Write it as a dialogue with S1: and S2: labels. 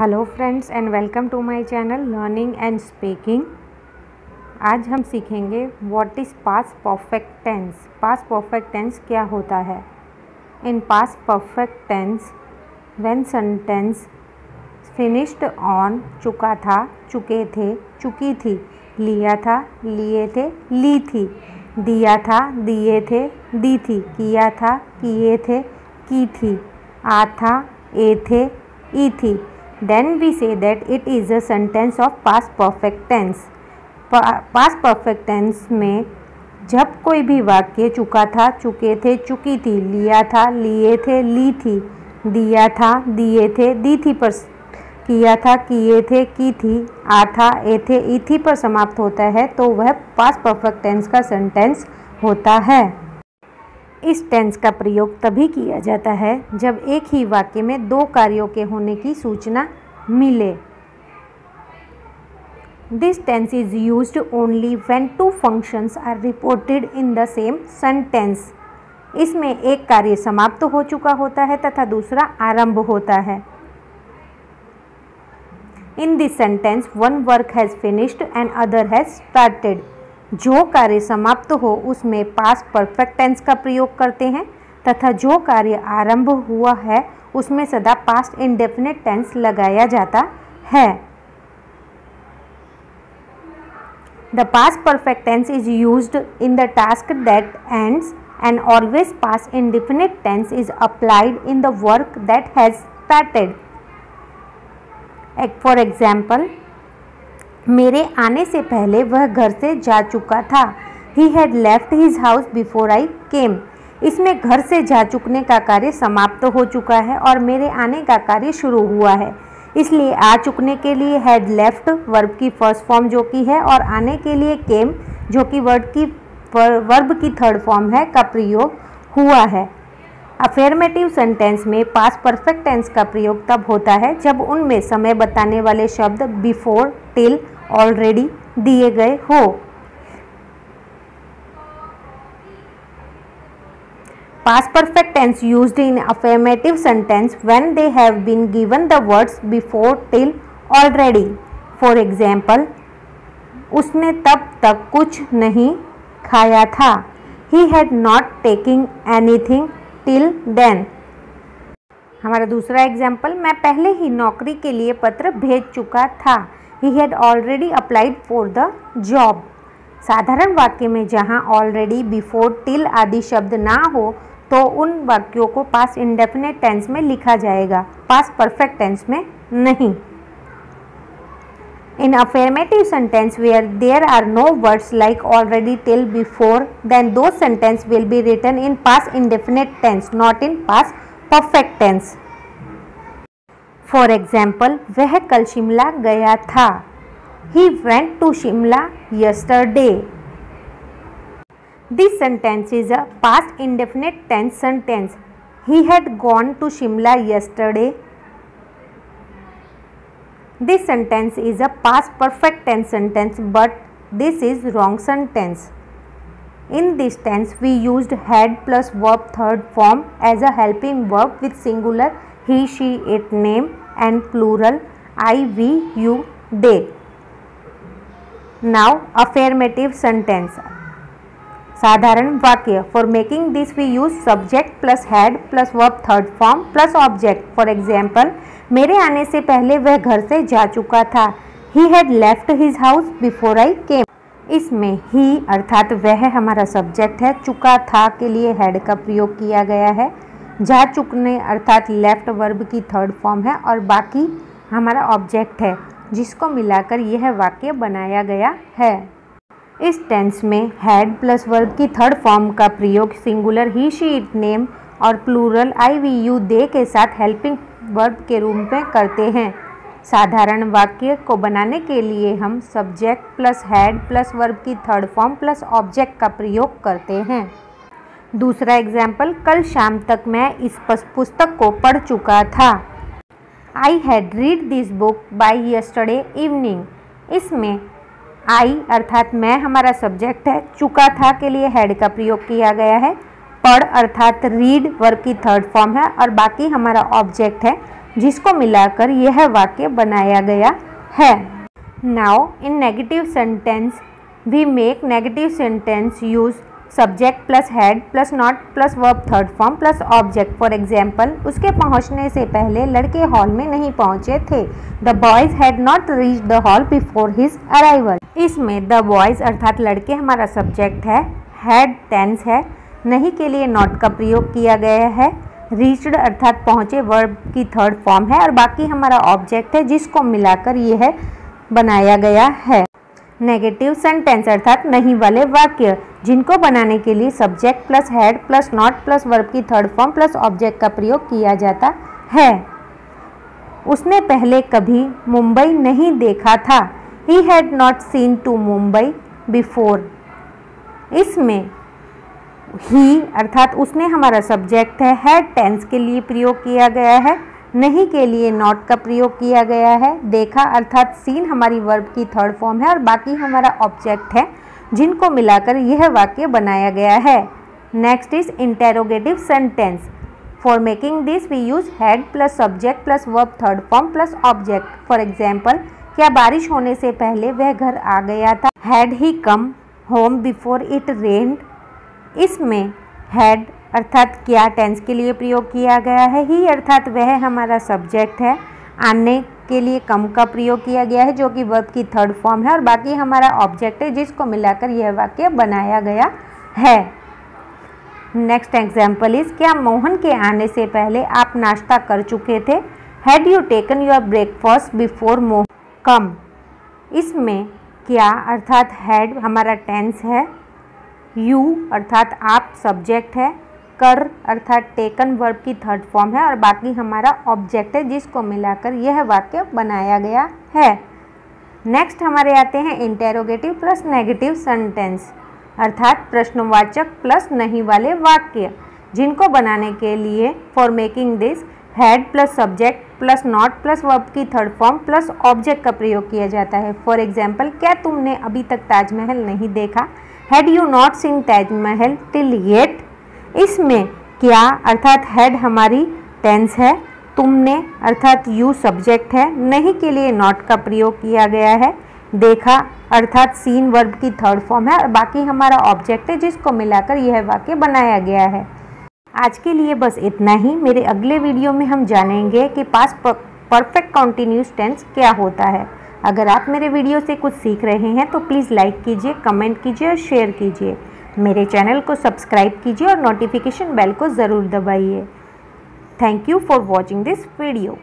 S1: Hello friends and welcome to my channel learning and speaking. आज हम सीखेंगे what is past perfect tense past perfect tense क्या होता है? In past perfect tense when sentence finished on चुका था, चुके थे, चुकी थी, लिया था, लिए थे, ली थी, दिया था, दिए थे, दी थी, किया था, किए थे, की थी, आ था, ए थे, ई थी। Then we say that it is a sentence of past perfect tense past perfect tense में जब कोई भी वाक्य चुका था, चुके थे, चुकी थी, लिया था, लिए थे, ली थी, दिया था, दिए थे, दी थी पर किया था, किए थे, की थी, आ था, ए थे, ई थी पर समाप्त होता है तो वह पास परफेक्ट टेंस का सेंटेंस होता है। इस टेंस का प्रयोग तभी किया जाता है जब एक ही वाक्य में दो कार्यों के होने की सूचना मिले। This tense is use only when two functions are reported in the same sentence इसमें एक कार्य समाप्त हो चुका होता है तथा दूसरा आरंभ होता है। In this sentence one work has finished and other has started जो कार्य समाप्त हो उसमें पास परफेक्ट टेंस का प्रयोग करते हैं तथा जो कार्य आरंभ हुआ है उसमें सदा पास्ट इंडेफिनिट टेंस लगाया जाता है। The past perfect tense is use in the task that ends and always past indefinite tense is applied in the work that has started for example मेरे आने से पहले वह घर से जा चुका था। He had left his house before I came इसमें घर से जा चुकने का कार्य समाप्त तो हो चुका है और मेरे आने का कार्य शुरू हुआ है। इसलिए आ चुकने के लिए हैड लेफ़्ट वर्ब की फ़र्स्ट फॉर्म जो कि है और आने के लिए केम जो कि वर्ड की वर्ब की थर्ड फॉर्म है का प्रयोग हुआ है। अफेरमेटिव सेंटेंस में पास परफेक्ट टेंस का प्रयोग तब होता है जब उनमें समय बताने वाले शब्द बिफोर टिल ऑलरेडी दिए गए हो। Past perfect tense used in affirmative sentence when they have been given the words before till already for example उसने तब तक कुछ नहीं खाया था। He had not taking anything till then हमारा दूसरा एग्ज़ाम्पल मैं पहले ही नौकरी के लिए पत्र भेज चुका था। He had already applied for the job साधारण वाक्य में जहाँ ऑलरेडी बिफोर टिल आदि शब्द ना हो तो उन वाक्यों को पास इंडेफिनेट टेंस में लिखा जाएगा। पास परफेक्ट टेंस में नहीं। In affirmative sentence where there are no words like already till before then those sentence will be written in past indefinite tense not in past perfect tense. For example, वह कल शिमला गया था. He went to Shimla yesterday. This sentence is a past indefinite tense sentence. He had gone to Shimla yesterday. this sentence is a past perfect tense sentence but this is wrong sentence. In this tense we used had plus verb third form as a helping verb with singular he, she, it name and plural I, we, you, they. Now affirmative sentence. साधारण वाक्य for making this we use subject plus had plus verb third form plus object for example मेरे आने से पहले वह घर से जा चुका था। He had left his house before I came इसमें ही अर्थात वह हमारा सब्जेक्ट है, चुका था के लिए हैड का प्रयोग किया गया है। जा चुकने अर्थात लेफ़्ट वर्ब की थर्ड फॉर्म है और बाकी हमारा ऑब्जेक्ट है, जिसको मिलाकर यह वाक्य बनाया गया है। इस टेंस में हैड प्लस वर्ब की थर्ड फॉर्म का प्रयोग singular he she it name और plural I we you they के साथ हेल्पिंग वर्ब के रूप में करते हैं। साधारण वाक्य को बनाने के लिए हम subject plus had plus verb की थर्ड फॉर्म प्लस ऑब्जेक्ट का प्रयोग करते हैं। दूसरा एग्ज़ाम्पल कल शाम तक मैं इस पुस्तक को पढ़ चुका था। I had read this book by yesterday evening इसमें आई, अर्थात मैं, हमारा सब्जेक्ट है। चुका था के लिए हैड का प्रयोग किया गया है। पढ़, अर्थात रीड वर्ग की थर्ड फॉर्म है और बाकी हमारा ऑब्जेक्ट है, जिसको मिलाकर यह वाक्य बनाया गया है। Now in negative sentence we make negative sentence use subject plus had plus not plus verb third form plus object for example उसके पहुँचने से पहले लड़के हॉल में नहीं पहुँचे थे। The boys had not reach the hall before his arrival इसमें द बॉयज़ अर्थात लड़के हमारा सब्जेक्ट है हैड टेंस है, नहीं के लिए नॉट का प्रयोग किया गया है रीच्ड अर्थात पहुँचे वर्ब की थर्ड फॉर्म है और बाकी हमारा ऑब्जेक्ट है जिसको मिलाकर यह बनाया गया है। नेगेटिव सेंटेंस अर्थात नहीं वाले वाक्य, जिनको बनाने के लिए subject plus had plus not plus verb की थर्ड फॉर्म प्लस ऑब्जेक्ट का प्रयोग किया जाता है। उसने पहले कभी मुंबई नहीं देखा था। He had not seen to Mumbai before इसमें ही अर्थात उसने हमारा सब्जेक्ट है हैड टेंस के लिए प्रयोग किया गया है, नहीं के लिए नॉट का प्रयोग किया गया है। देखा, अर्थात सीन हमारी वर्ब की थर्ड फॉर्म है और बाकी हमारा ऑब्जेक्ट है, जिनको मिलाकर यह वाक्य बनाया गया है। Next is interrogative sentence for making this we use had plus subject plus verb third form plus object for example क्या बारिश होने से पहले वह घर आ गया था। Had he come home before it rained इसमें हैड अर्थात क्या टेंस के लिए प्रयोग किया गया है? ही अर्थात वह हमारा सब्जेक्ट है। आने के लिए कम का प्रयोग किया गया है, जो कि वर्ब की थर्ड फॉर्म है, और बाकी हमारा ऑब्जेक्ट है, जिसको मिलाकर यह वाक्य बनाया गया है। नेक्स्ट एग्ज़ाम्पल इज़ क्या मोहन के आने से पहले आप नाश्ता कर चुके थे? Had you taken your breakfast before mom come. इसमें क्या अर्थात हैड हमारा टेंस है? यू अर्थात आप सब्जेक्ट है। कर अर्थात टेकन वर्ब की थर्ड फॉर्म है और बाकी हमारा ऑब्जेक्ट है जिसको मिलाकर यह वाक्य बनाया गया है। नेक्स्ट हमारे आते हैं इंटेरोगेटिव प्लस नेगेटिव सेंटेंस अर्थात प्रश्नवाचक प्लस नहीं वाले वाक्य, जिनको बनाने के लिए for making this had plus subject plus not plus verb की थर्ड फॉर्म प्लस ऑब्जेक्ट का प्रयोग किया जाता है। फॉर एग्ज़ाम्पल क्या तुमने अभी तक ताजमहल नहीं देखा? Had you not seen Taj Mahal till yet इसमें क्या अर्थात हैड हमारी टेंस है? तुमने अर्थात यू सब्जेक्ट है? नहीं के लिए नॉट का प्रयोग किया गया है। देखा, अर्थात सीन वर्ब की थर्ड फॉर्म है और बाकी हमारा ऑब्जेक्ट है जिसको मिलाकर यह वाक्य बनाया गया है। आज के लिए बस इतना ही। मेरे अगले वीडियो में हम जानेंगे कि पास परफेक्ट कॉन्टीन्यूस टेंस क्या होता है। अगर आप मेरे वीडियो से कुछ सीख रहे हैं तो प्लीज़ लाइक कीजिए कमेंट कीजिए और शेयर कीजिए। मेरे चैनल को सब्सक्राइब कीजिए और नोटिफिकेशन बेल को ज़रूर दबाइए। Thank you for watching this video